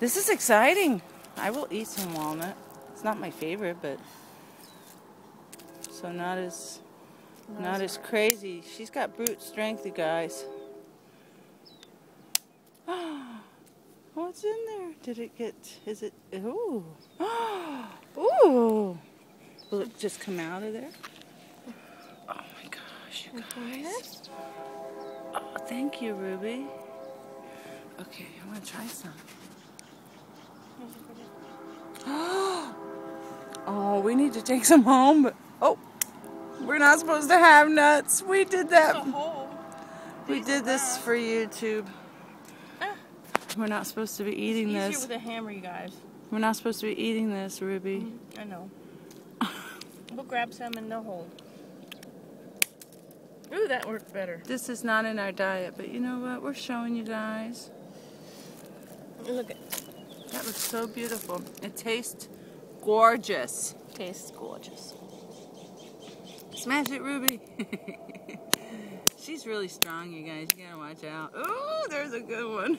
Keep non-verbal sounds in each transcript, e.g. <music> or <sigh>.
This is exciting. I will eat some walnut. It's not my favorite, but so not as not as crazy. She's got brute strength, you guys. <gasps> What's in there? Did it get, is it, ooh. <gasps> Ooh. Will it just come out of there? Oh my gosh, you guys. Oh, thank you, Ruby. Okay, I'm gonna try some. We need to take some home, but, oh, we're not supposed to have nuts. We did that. We did this for YouTube. Eh. We're not supposed to be eating Easier this. with a hammer, you guys. We're not supposed to be eating this, Ruby. Mm, I know. <laughs> we'll grab some and they'll hold. Ooh, that worked better. This is not in our diet, but you know what? We're showing you guys. Look at That looks so beautiful. It tastes gorgeous. Tastes gorgeous. Smash it, Ruby. <laughs> She's really strong, you guys. You gotta watch out. Ooh, there's a good one.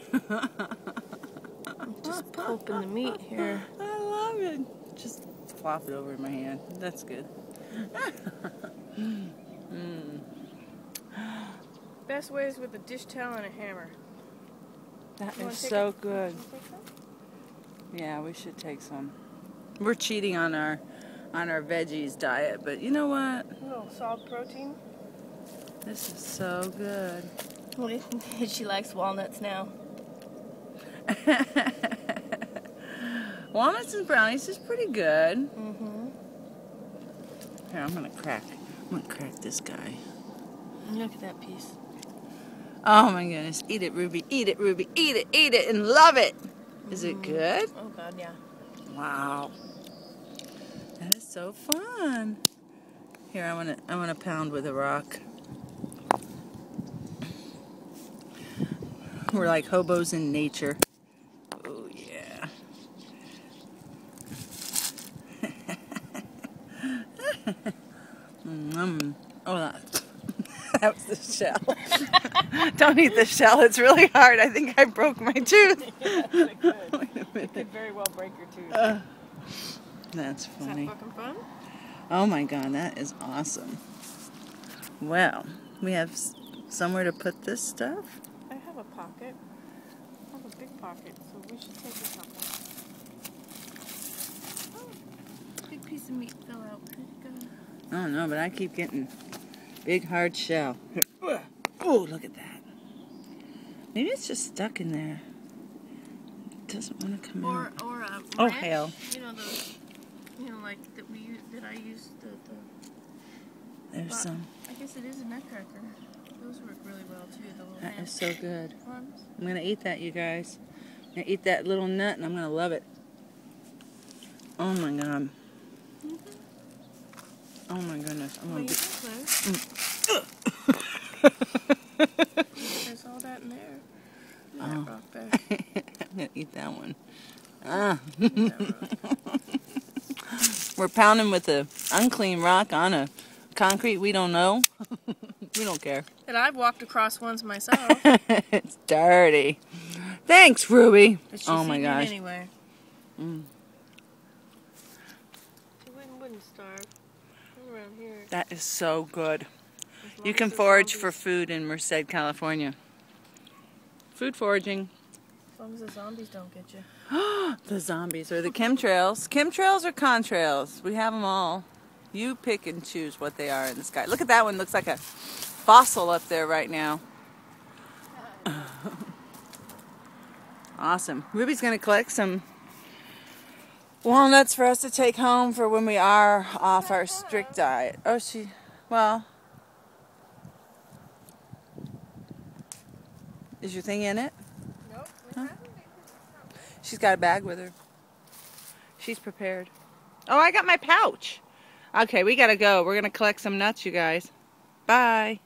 I'm <laughs> Just pulping the meat here. <laughs> I love it. Just flop it over in my hand. That's good. mm. Best way is with a dish towel and a hammer. That You is so good. You take some? Yeah, we should take some. We're cheating on our on our veggies diet, but you know what? A little solid protein. This is so good. <laughs> she likes walnuts now. <laughs> Walnuts and brownies is pretty good. Mm-hmm. Here, I'm gonna crack. I'm gonna crack this guy. Look at that piece. Oh my goodness! Eat it, Ruby. Eat it, Ruby. Eat it. Eat it, and love it. Is it good? Oh God, yeah. Wow. So fun. Here, I wanna I wanna pound with a rock. We're like hobos in nature. Oh yeah. <laughs> mm, oh, that, <laughs> that was the shell. <laughs> Don't eat the shell. It's really hard. I think I broke my tooth. Wait a minute. Could very well break your tooth. Uh, that's Is funny. that fucking fun? Oh my god, that is awesome. Well, we have somewhere to put this stuff. I have a pocket. I have a big pocket, so we should take this something. Oh, big piece of meat fell out. Where'd it go? I don't know, but I keep getting big hard shell. <coughs> Oh, look at that. Maybe it's just stuck in there. It doesn't want to come Or out. or a Oh, hell. You know those, you know like that we that I use the, the There's some. I guess it is a nutcracker. Those work really well too. The little That is so good. ones. I'm gonna eat that, you guys. I'm gonna eat that little nut, and I'm gonna love it. Oh my god. Oh my goodness. I'm Well, gonna be. can. There's all that in there. Oh. that rock back. I'm gonna eat that one. Ah. That rock. We're pounding with a unclean rock on a concrete we don't know. <laughs> we don't care. And I've walked across ones myself. <laughs> it's dirty. Thanks, Ruby. Oh my gosh. anyway. Mm. She wouldn't, wouldn't starve. Come around here. That is so good. You can forage for food in Merced, California. Food foraging. As long as the zombies don't get you. <gasps> the zombies or the chemtrails. Chemtrails or contrails. We have them all. You pick and choose what they are in the sky. Look at that one. Looks like a fossil up there right now. <laughs> awesome. Ruby's going to collect some walnuts for us to take home for when we are off our strict diet. Oh, she, well. Is your thing in it? She's got a bag with her. She's prepared. Oh, I got my pouch. Okay, we gotta go. We're gonna collect some nuts, you guys. Bye.